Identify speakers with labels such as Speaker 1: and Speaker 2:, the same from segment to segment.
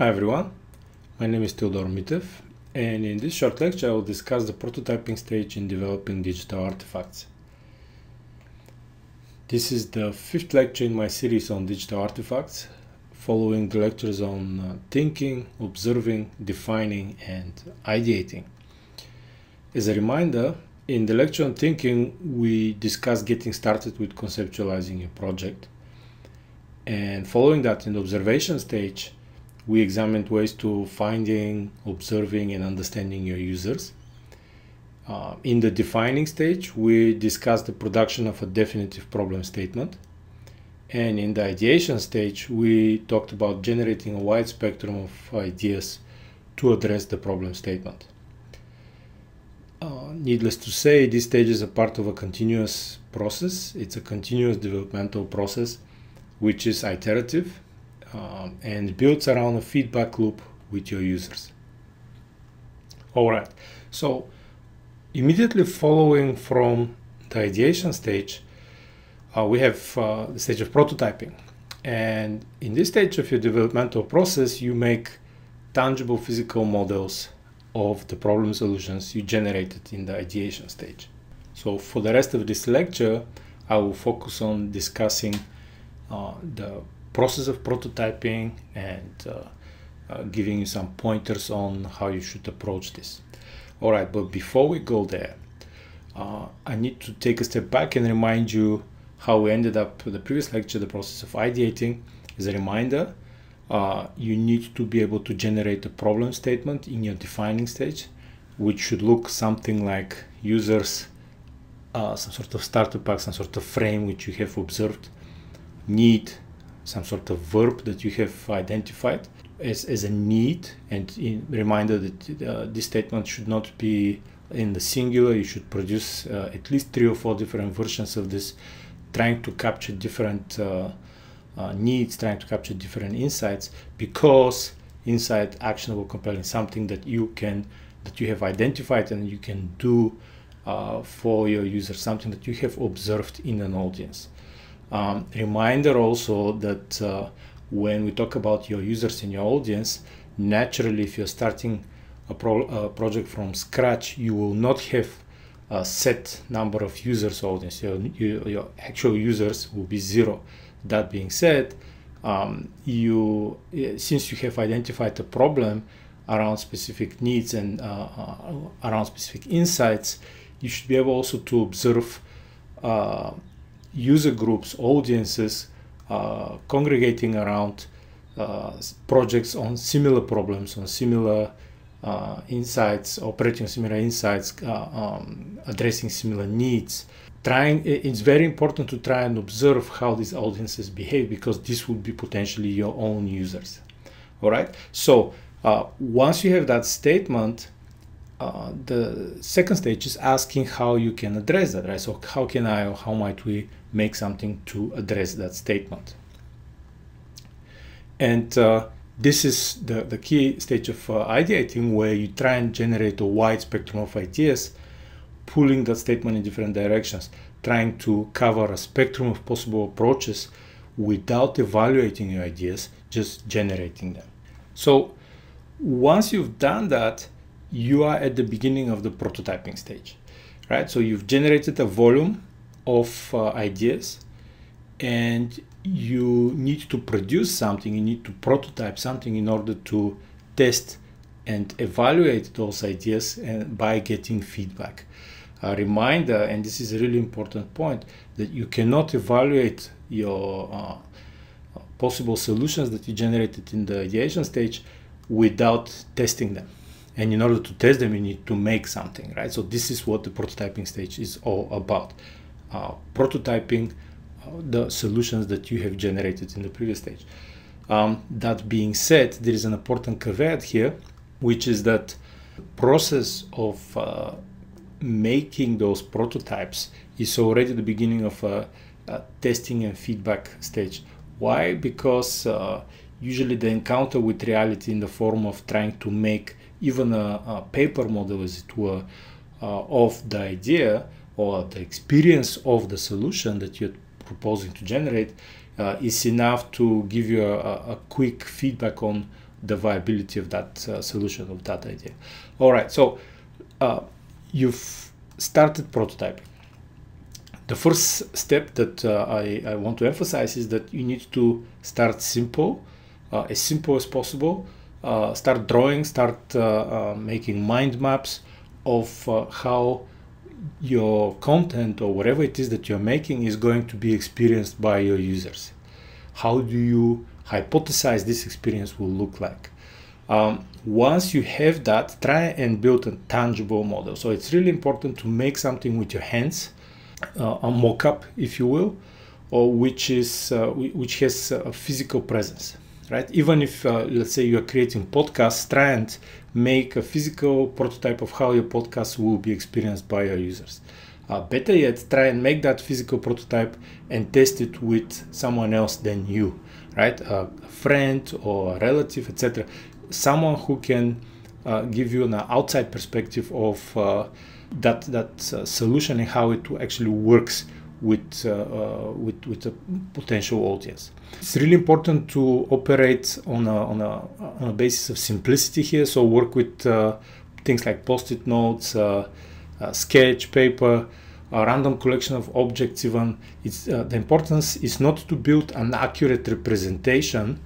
Speaker 1: Hi everyone, my name is Teodor Mitew and in this short lecture I will discuss the prototyping stage in developing digital artifacts. This is the fifth lecture in my series on digital artifacts, following the lectures on uh, thinking, observing, defining and ideating. As a reminder, in the lecture on thinking we discussed getting started with conceptualizing a project and following that in the observation stage we examined ways to finding, observing, and understanding your users. Uh, in the defining stage, we discussed the production of a definitive problem statement. And in the ideation stage, we talked about generating a wide spectrum of ideas to address the problem statement. Uh, needless to say, these stages are part of a continuous process. It's a continuous developmental process, which is iterative um, and builds around a feedback loop with your users. All right, so immediately following from the ideation stage, uh, we have uh, the stage of prototyping. And in this stage of your developmental process, you make tangible physical models of the problem solutions you generated in the ideation stage. So for the rest of this lecture, I will focus on discussing uh, the process of prototyping and uh, uh, giving you some pointers on how you should approach this. All right, but before we go there, uh, I need to take a step back and remind you how we ended up with the previous lecture, the process of ideating. As a reminder, uh, you need to be able to generate a problem statement in your defining stage, which should look something like users, uh, some sort of starter pack, some sort of frame which you have observed, need some sort of verb that you have identified as, as a need and in reminder that uh, this statement should not be in the singular. You should produce uh, at least three or four different versions of this trying to capture different uh, uh needs trying to capture different insights because insight actionable compelling something that you can that you have identified and you can do uh, for your user something that you have observed in an audience um, reminder also that uh, when we talk about your users and your audience, naturally, if you're starting a, pro a project from scratch, you will not have a set number of users audience. Your, your actual users will be zero. That being said, um, you since you have identified a problem around specific needs and uh, uh, around specific insights, you should be able also to observe uh, user groups, audiences uh, congregating around uh, projects on similar problems, on similar uh, insights, operating similar insights, uh, um, addressing similar needs. Trying, it's very important to try and observe how these audiences behave because this would be potentially your own users. All right. So uh, once you have that statement, uh, the second stage is asking how you can address that, right? So how can I or how might we make something to address that statement? And uh, this is the, the key stage of uh, ideating where you try and generate a wide spectrum of ideas, pulling that statement in different directions, trying to cover a spectrum of possible approaches without evaluating your ideas, just generating them. So once you've done that, you are at the beginning of the prototyping stage, right? So you've generated a volume of uh, ideas and you need to produce something, you need to prototype something in order to test and evaluate those ideas and by getting feedback. A reminder, and this is a really important point, that you cannot evaluate your uh, possible solutions that you generated in the ideation stage without testing them and in order to test them you need to make something right? So this is what the prototyping stage is all about. Uh, prototyping uh, the solutions that you have generated in the previous stage. Um, that being said there is an important caveat here which is that process of uh, making those prototypes is already the beginning of a, a testing and feedback stage. Why? Because uh, usually the encounter with reality in the form of trying to make even a, a paper model, as it were, uh, of the idea or the experience of the solution that you're proposing to generate uh, is enough to give you a, a, quick feedback on the viability of that uh, solution of that idea. All right, so uh, you've started prototyping. The first step that uh, I, I, want to emphasize is that you need to start simple, uh, as simple as possible. Uh, start drawing, start uh, making mind maps of how your content or whatever it is that you're making is going to be experienced by your users. How do you hypothesize this experience will look like? Um, once you have that, try and build a tangible model. So it's really important to make something with your hands, uh, a mock-up, if you will, or which is uh, which has a physical presence, right? Even if uh, let's say you are creating podcasts, try and make a physical prototype of how your podcast will be experienced by your users. Uh, better yet, try and make that physical prototype and test it with someone else than you, right? a friend or a relative, etc. Someone who can uh, give you an outside perspective of uh, that that uh, solution and how it actually works with, uh, uh, with, with a potential audience. It's really important to operate on a, on a, on a basis of simplicity here. So work with uh, things like post-it notes, sketch, paper, a random collection of objects even. It's, the importance is not to build an accurate representation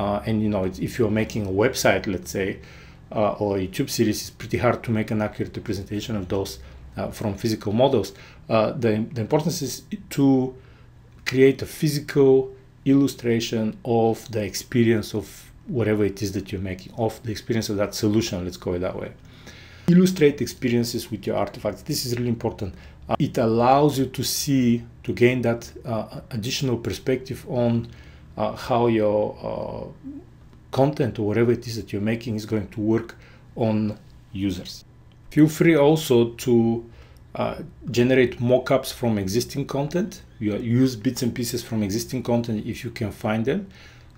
Speaker 1: uh, and you know if you're making a website let's say uh, or a youtube series it's pretty hard to make an accurate representation of those uh, from physical models uh, the, the importance is to create a physical illustration of the experience of whatever it is that you're making, of the experience of that solution, let's call it that way. Illustrate experiences with your artifacts. This is really important. Uh, it allows you to see, to gain that uh, additional perspective on uh, how your uh, content or whatever it is that you're making is going to work on users. Feel free also to uh, generate mockups from existing content. You use bits and pieces from existing content if you can find them.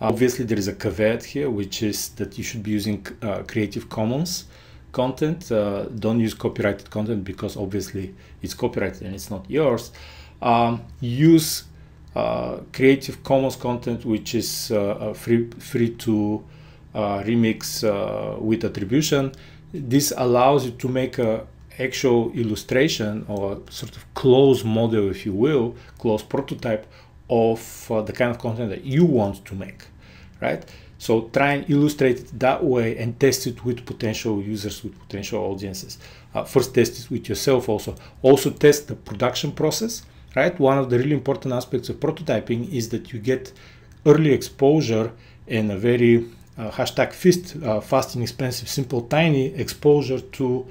Speaker 1: Obviously, there is a caveat here, which is that you should be using uh, Creative Commons content. Uh, don't use copyrighted content because obviously it's copyrighted and it's not yours. Um, use uh, Creative Commons content, which is uh, free, free to remix with attribution. This allows you to make a actual illustration or sort of close model, if you will, close prototype of uh, the kind of content that you want to make, right? So try and illustrate it that way and test it with potential users, with potential audiences. Uh, first test it with yourself also. Also test the production process, right? One of the really important aspects of prototyping is that you get early exposure and a very hashtag FIST, uh, fast, inexpensive, simple, tiny exposure to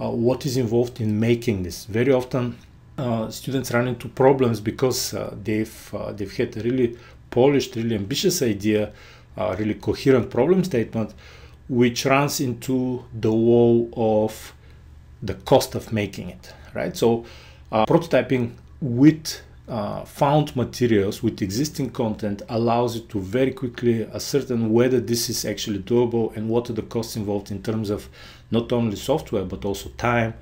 Speaker 1: uh, what is involved in making this. Very often, uh, students run into problems because uh, they've they've had a really polished, really ambitious idea, really coherent problem statement, which runs into the wall of the cost of making it. Right. So, prototyping with uh, found materials with existing content allows you to very quickly ascertain whether this is actually doable and what are the costs involved in terms of not only software but also time,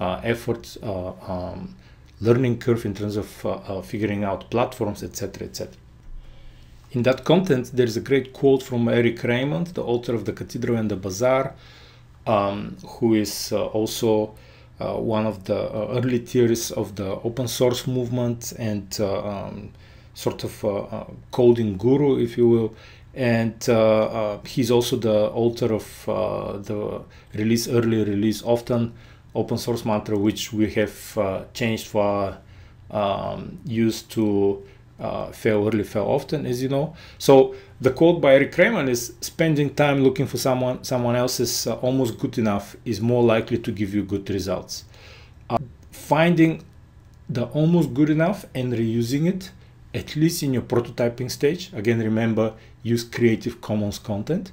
Speaker 1: uh, effort, uh, um, learning curve in terms of uh, uh, figuring out platforms, etc., etc. In that content, there is a great quote from Eric Raymond, the author of The Cathedral and the Bazaar, um, who is also uh, one of the uh, early theorists of the open source movement and uh, um, sort of coding guru, if you will. And he's also the author of the release early release often open source mantra, which we have changed for um, to uh, fail early, fail often, as you know. So the quote by Eric Raymond is spending time looking for someone someone else's uh, almost good enough is more likely to give you good results. Uh, finding the almost good enough and reusing it at least in your prototyping stage again remember use creative commons content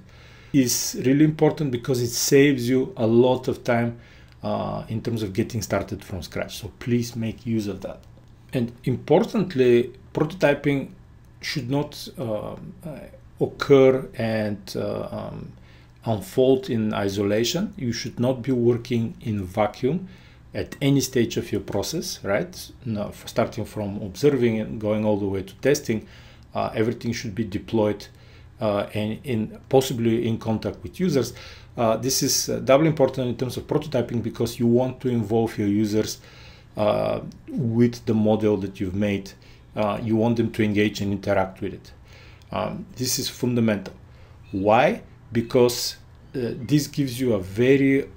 Speaker 1: is really important because it saves you a lot of time uh, in terms of getting started from scratch so please make use of that and importantly prototyping should not uh, occur and uh, um, unfold in isolation. You should not be working in vacuum at any stage of your process, right? Starting from observing and going all the way to testing, uh, everything should be deployed uh, and in possibly in contact with users. Uh, this is uh, doubly important in terms of prototyping because you want to involve your users uh, with the model that you've made. Uh, you want them to engage and interact with it. Um, this is fundamental. Why? Because uh, this gives you a very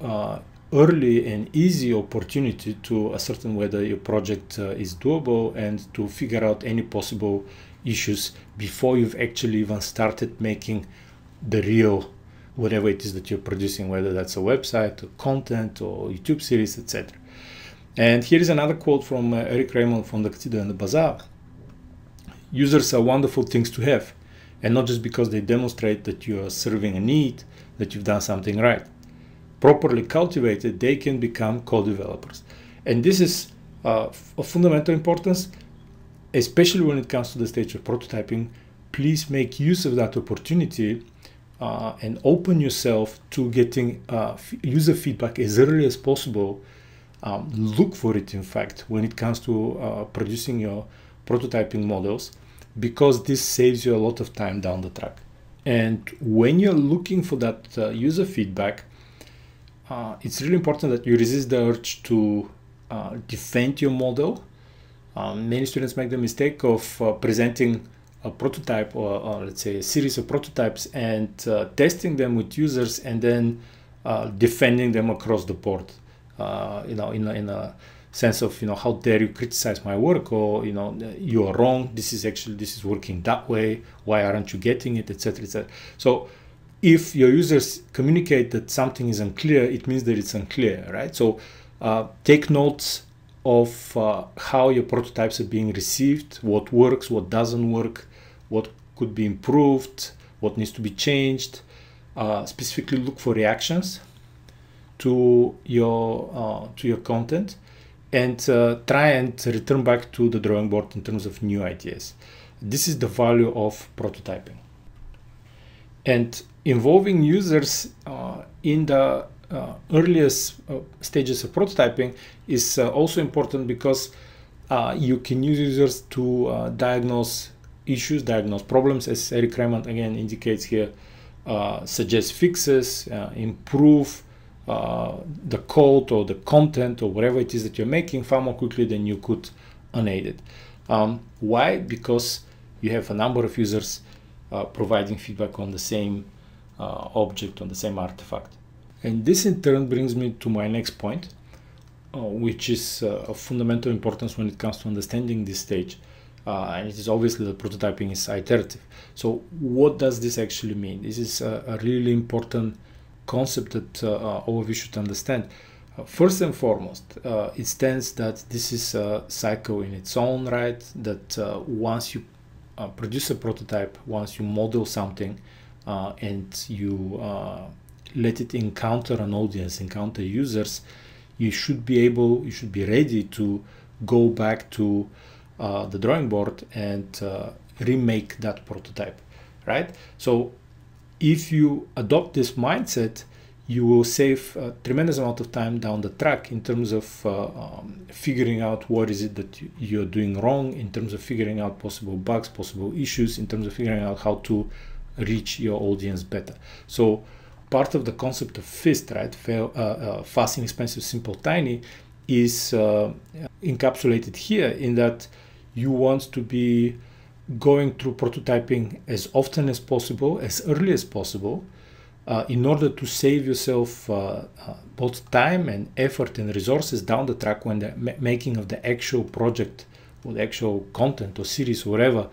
Speaker 1: early and easy opportunity to ascertain whether your project uh, is doable and to figure out any possible issues before you've actually even started making the real whatever it is that you're producing whether that's a website or content or youtube series etc and here is another quote from uh, eric raymond from the Cathedral and the bazaar users are wonderful things to have and not just because they demonstrate that you are serving a need that you've done something right properly cultivated, they can become co-developers. And this is uh, of fundamental importance, especially when it comes to the stage of prototyping. Please make use of that opportunity uh, and open yourself to getting uh, user feedback as early as possible. Um, look for it, in fact, when it comes to uh, producing your prototyping models, because this saves you a lot of time down the track. And when you're looking for that uh, user feedback, uh, it's really important that you resist the urge to uh, defend your model. Um, many students make the mistake of uh, presenting a prototype or, or, let's say a series of prototypes and uh, testing them with users and then uh, defending them across the board. Uh, you know, in a, in a sense of you know how dare you criticize my work or you know you are wrong. This is actually this is working that way. Why aren't you getting it, etc., etc. So if your users communicate that something is unclear, it means that it's unclear, right? So uh, take notes of uh, how your prototypes are being received, what works, what doesn't work, what could be improved, what needs to be changed. Uh, specifically, look for reactions to your uh, to your content, and uh, try and return back to the drawing board in terms of new ideas. This is the value of prototyping. And involving users uh, in the uh, earliest uh, stages of prototyping is uh, also important because you can use users to diagnose issues, diagnose problems, as Eric Raymond again indicates here, suggest fixes, improve the code or the content or whatever it is that you're making far more quickly than you could unaided. Um, why? Because you have a number of users providing feedback on the same uh, object on the same artifact. And this in turn brings me to my next point, uh, which is uh, of fundamental importance when it comes to understanding this stage. Uh, and it is obviously that prototyping is iterative. So what does this actually mean? This is a, a really important concept that uh, all of you should understand. Uh, first and foremost, it stands that this is a cycle in its own right, that once you produce a prototype, once you model something, uh, and you uh, let it encounter an audience, encounter users, you should be able, you should be ready to go back to uh, the drawing board and uh, remake that prototype, right? So if you adopt this mindset, you will save a tremendous amount of time down the track in terms of uh, um, figuring out what is it that you're doing wrong, in terms of figuring out possible bugs, possible issues, in terms of figuring out how to reach your audience better. So part of the concept of FIST, right, uh, uh, fast, inexpensive, simple, tiny, is uh, encapsulated here in that you want to be going through prototyping as often as possible, as early as possible, uh, in order to save yourself uh, uh, both time and effort and resources down the track when the making of the actual project or the actual content or series or whatever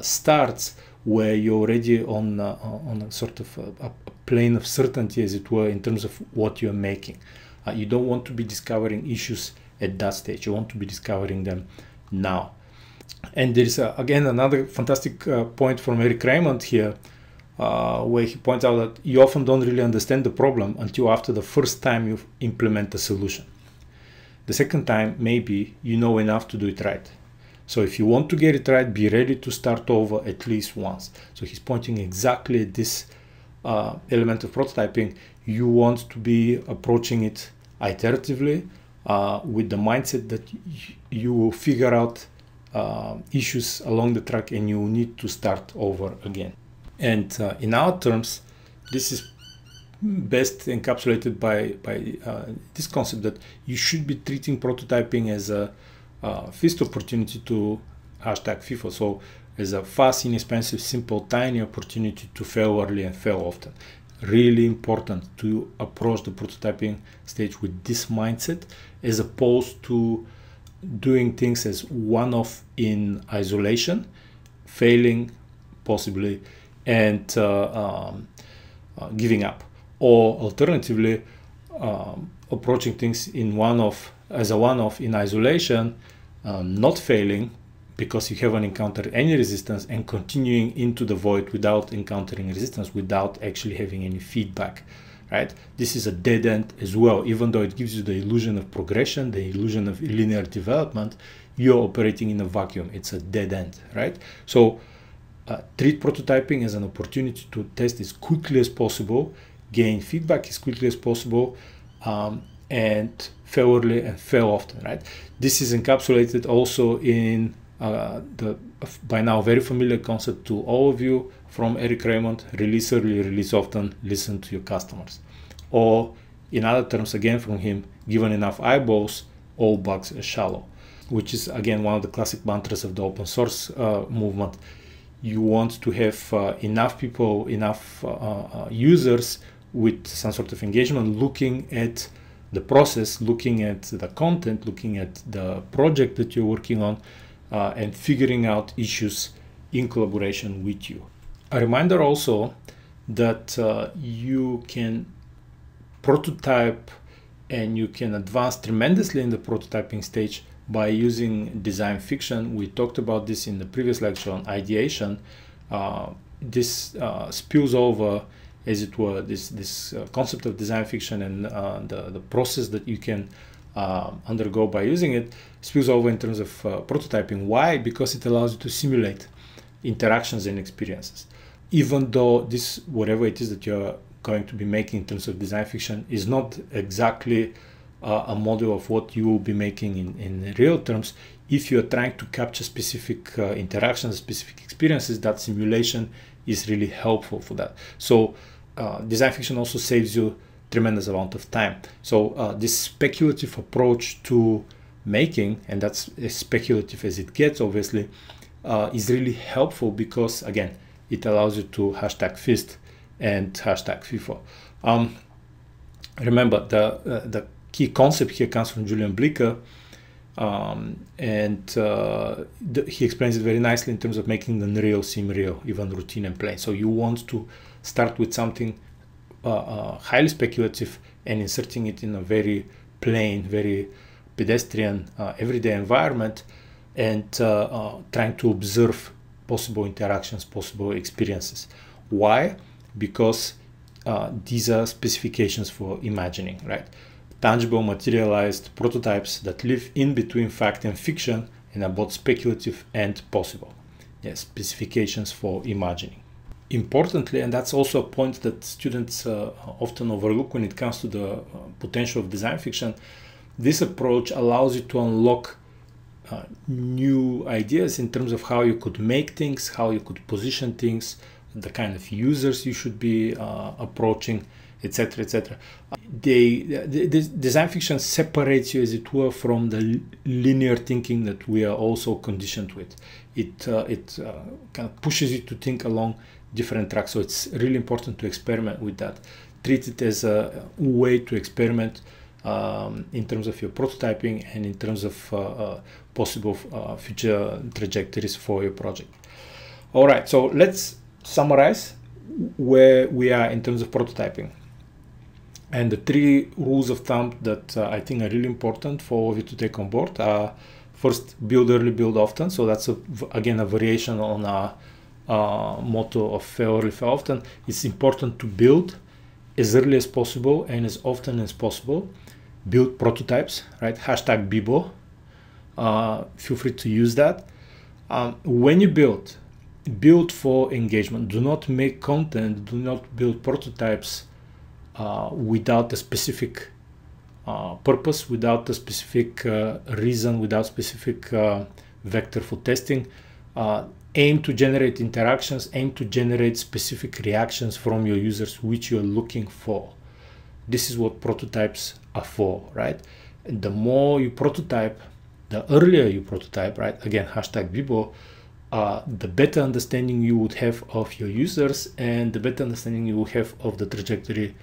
Speaker 1: starts where you're already on uh, on a sort of a, a, plane of certainty, as it were, in terms of what you're making. Uh, you don't want to be discovering issues at that stage. You want to be discovering them now. And there is uh, again another fantastic uh, point from Eric Raymond here, uh, where he points out that you often don't really understand the problem until after the first time you implement the solution. The second time, maybe you know enough to do it right. So if you want to get it right, be ready to start over at least once. So he's pointing exactly at this uh, element of prototyping. You want to be approaching it iteratively uh, with the mindset that you will figure out uh, issues along the track and you need to start over again. And uh, in our terms, this is best encapsulated by, by uh, this concept that you should be treating prototyping as a uh, first opportunity to hashtag FEFO. So as a fast, inexpensive, simple, tiny opportunity to fail early and fail often. Really important to approach the prototyping stage with this mindset as opposed to doing things as one-off in isolation, failing possibly, and uh, um, uh, giving up, or alternatively um, approaching things in one-off as a one-off in isolation, um, not failing because you haven't encountered any resistance and continuing into the void without encountering resistance, without actually having any feedback right? This is a dead end as well, even though it gives you the illusion of progression, the illusion of linear development, you're operating in a vacuum. It's a dead end, right? So uh, treat prototyping as an opportunity to test as quickly as possible, gain feedback as quickly as possible, um, and fail early and fail often, right? This is encapsulated also in uh, the by now very familiar concept to all of you from Eric Raymond, release early, release often, listen to your customers. Or in other terms, again from him, given enough eyeballs, all bugs are shallow, which is again one of the classic mantras of the open source uh, movement. You want to have uh, enough people, enough uh, uh users with some sort of engagement looking at the process, looking at the content, looking at the project that you're working on, uh, and figuring out issues in collaboration with you. A reminder also that uh, you can prototype and you can advance tremendously in the prototyping stage by using design fiction. We talked about this in the previous lecture on ideation. Uh, this uh, spills over, as it were, this this uh, concept of design fiction and uh, the the process that you can uh, undergo by using it spills over in terms of uh, prototyping. Why? Because it allows you to simulate interactions and experiences even though this whatever it is that you're going to be making in terms of design fiction is not exactly uh, a model of what you will be making in, in real terms if you're trying to capture specific uh, interactions specific experiences that simulation is really helpful for that so uh, design fiction also saves you tremendous amount of time so uh, this speculative approach to making and that's as speculative as it gets obviously uh, is really helpful because again it allows you to hashtag fist and hashtag FEFO. Um, remember, the, uh, the key concept here comes from Julian Bleecker, um, and uh, the, he explains it very nicely in terms of making the unreal seem real, even routine and plain. So you want to start with something highly speculative and inserting it in a very plain, very pedestrian, uh, everyday environment, and uh, trying to observe possible interactions, possible experiences. Why? Because uh, these are specifications for imagining, right? Tangible, materialized prototypes that live in between fact and fiction and are both speculative and possible. Yes, specifications for imagining. Importantly, and that's also a point that students uh, often overlook when it comes to the uh, potential of design fiction, this approach allows you to unlock uh, new ideas in terms of how you could make things, how you could position things, the kind of users you should be uh, approaching, etc., etc. They, the, design fiction separates you, as it were, from the linear thinking that we are also conditioned with. It uh, it uh, kind of pushes you to think along different tracks. So it's really important to experiment with that. Treat it as a way to experiment um, in terms of your prototyping and in terms of uh, uh, possible uh, future trajectories for your project. All right, so let's summarize where we are in terms of prototyping. And the three rules of thumb that uh, I think are really important for all of you to take on board are first, build early, build often. So that's a, again a variation on a motto of fail early, often. It's important to build as early as possible and as often as possible. Build prototypes, right? Hashtag Bibo uh, feel free to use that. Um, when you build, build for engagement. Do not make content, do not build prototypes uh, without a specific uh, purpose, without a specific uh, reason, without specific uh, vector for testing. Aim to generate interactions, aim to generate specific reactions from your users which you're looking for. This is what prototypes are for, right? And the more you prototype, the earlier you prototype, right? Again, hashtag Bibo, uh, the better understanding you would have of your users and the better understanding you will have of the trajectory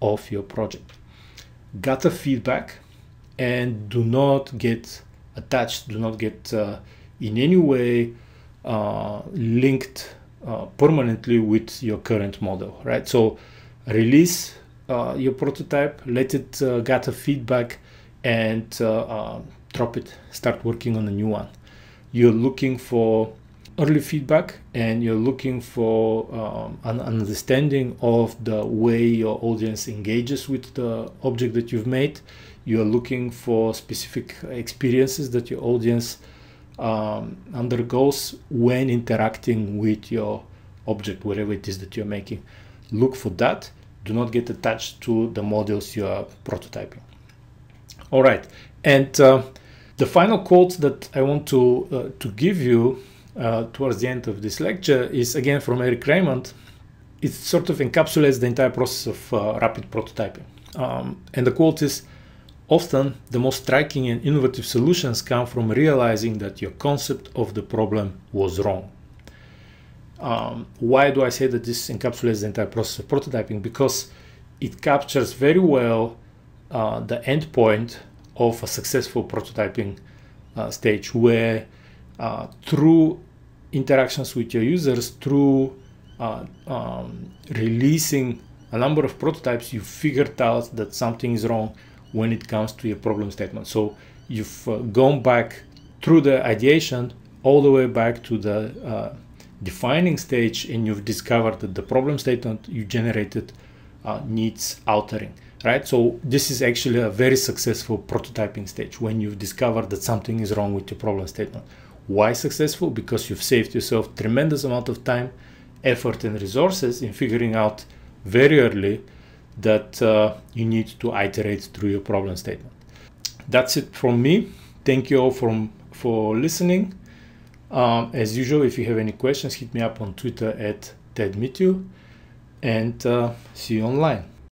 Speaker 1: of your project. Gather feedback and do not get attached, do not get uh, in any way linked uh, permanently with your current model, right? So release uh, your prototype, let it uh, gather feedback and drop it, start working on a new one. You're looking for early feedback and you're looking for um, an understanding of the way your audience engages with the object that you've made. You're looking for specific experiences that your audience um, undergoes when interacting with your object, whatever it is that you're making. Look for that. Do not get attached to the models you are prototyping. All right, and uh, the final quote that I want to uh, to give you uh, towards the end of this lecture is again from Eric Raymond. It sort of encapsulates the entire process of uh, rapid prototyping. Um, and the quote is, often the most striking and innovative solutions come from realizing that your concept of the problem was wrong. Um, why do I say that this encapsulates the entire process of prototyping? Because it captures very well uh, the endpoint of a successful prototyping uh, stage where uh, through interactions with your users, through uh, um, releasing a number of prototypes, you figured out that something is wrong when it comes to your problem statement. So you've uh, gone back through the ideation all the way back to the uh, defining stage and you've discovered that the problem statement you generated uh, needs altering right? So this is actually a very successful prototyping stage when you've discovered that something is wrong with your problem statement. Why successful? Because you've saved yourself tremendous amount of time, effort, and resources in figuring out very early that uh, you need to iterate through your problem statement. That's it from me. Thank you all from, for listening. Um, as usual, if you have any questions, hit me up on Twitter at TedMitew and uh, see you online.